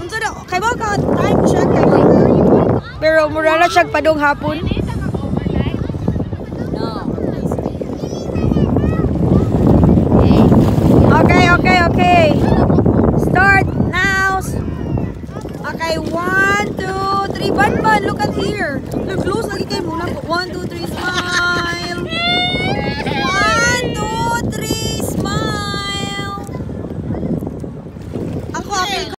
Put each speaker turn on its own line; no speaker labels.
Unsa kay ah, mo ka time siya kay. Pero mura na siya padong hapon. Okay, okay, okay. Start now. Okay, one, two, three. Ban, ban, look at here. Look, close lagi kay muna. One, two, three, start.